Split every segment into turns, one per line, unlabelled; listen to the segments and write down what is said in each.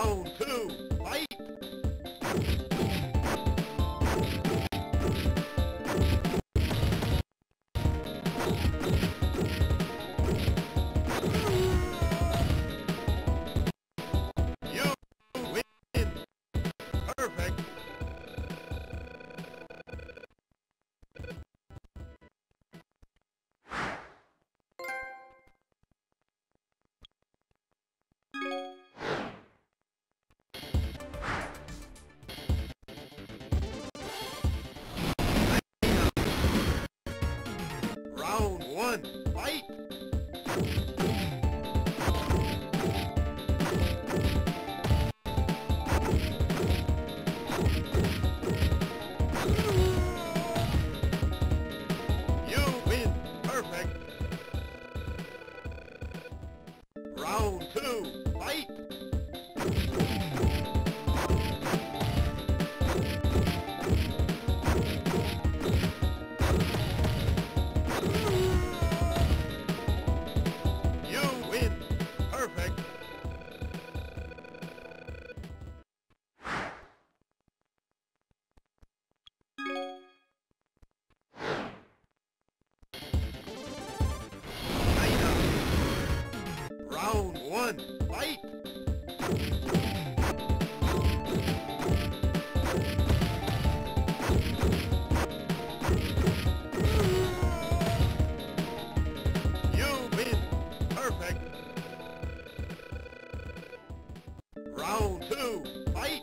Round two. はい。Run! Fight! Round two, fight!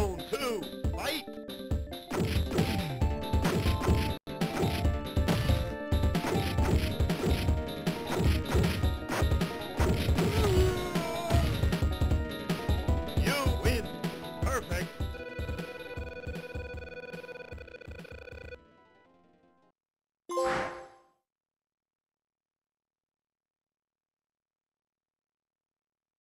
round two, fight!